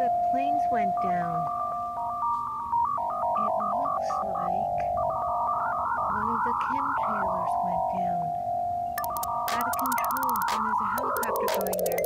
The planes went down. It looks like one of the chemtrailers went down. Out of control, and there's a helicopter going there.